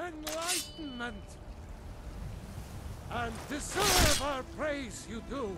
enlightenment. And deserve our praise you do.